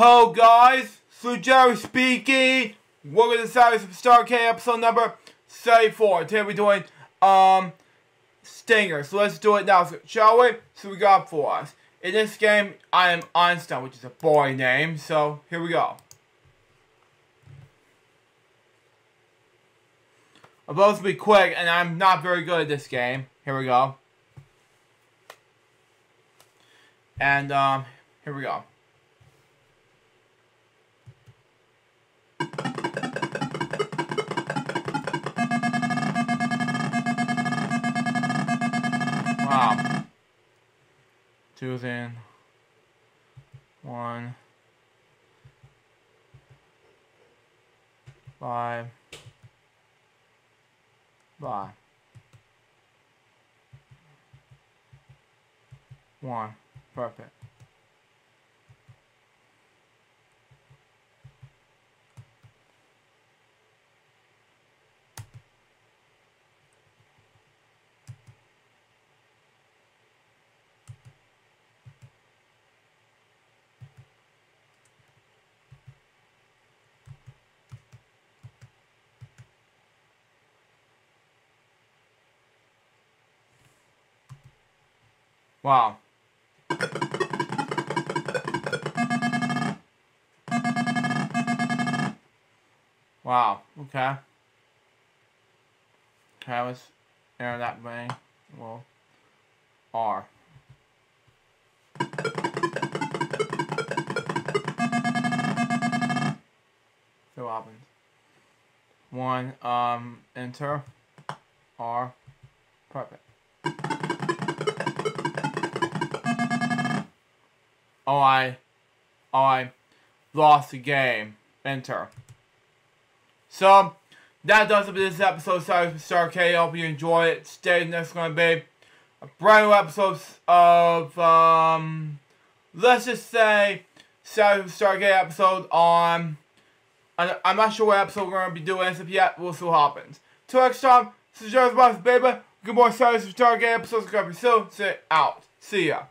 Hello guys, Jerry speaking. Welcome to Saturday Star K episode number 34. Today we're doing um Stinger. So let's do it now, shall we? So we got for us. In this game, I am Einstein, which is a boy name. So here we go. I'm supposed to be quick, and I'm not very good at this game. Here we go. And um, here we go. In. One. Five. Five. One. Perfect. Wow. Wow, okay. Okay, let's enter that way. Well, R. What happens? One, um, enter, R, perfect. Oh, I, oh, I lost the game. Enter. So, that does it for this episode. Sorry for Star K. Hope you enjoy it. Stay next going to be a brand new episode of, um, let's just say, Sorry for Star K episode on, I'm not sure what episode we're going to be doing as of yet. We'll see what happens. Till next time, this is Joe's Boss, baby. Good morning, Sorry for Star K episodes. To be soon. Sit out. See ya.